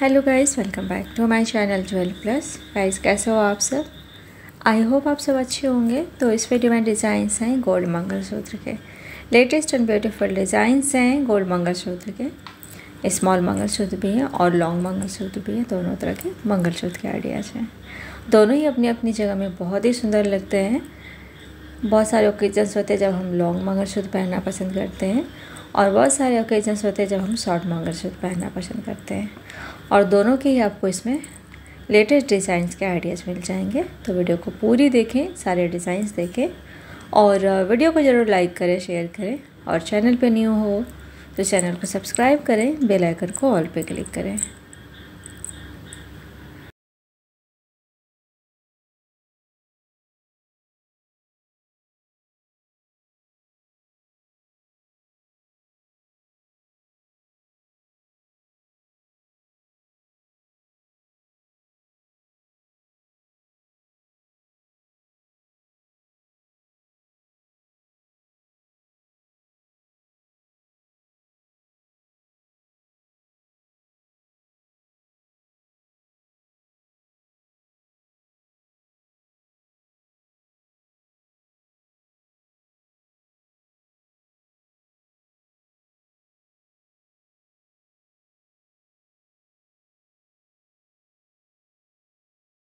Hello guys welcome back to my channel jewel plus guys कैसे हो आप सब? आई होप आप सब अच्छे होंगे। तो इस वीडियो में डिज़ाइंस हैं गोल्ड मंगलसूत्र के। लेटेस्ट एंड ब्यूटीफुल डिज़ाइंस हैं गोल्ड मंगलसूत्र के। स्मॉल मंगलसूत्र भी हैं और लॉन्ग मंगलसूत्र भी हैं। दोनों तरह के मंगलसूत्र के आइडियाज़ हैं। दोनों ही अपनी अपनी जगह में बहुत ही सुंदर लगते हैं। बहुत सारे ओकेजन्स होते हैं जब हम लॉन्ग मंगलसूत्र पहनना पसंद करते हैं। और बहुत सारे ओकेजन्स होते हैं जब हम शॉर्ट सूट पहनना पसंद करते हैं। और दोनों के ही आपको इसमें लेटेस्ट डिज़ाइंस के आइडियाज़ मिल जाएँगे। तो वीडियो को पूरी देखें, सारे डिज़ाइंस देखें। और वीडियो को ज़रूर लाइक करें शेयर करें। और चैनल पर न्यू हो तो चैनल को सब्सक्राइब करें बेल आइकन को ऑल पे क्लिक करें।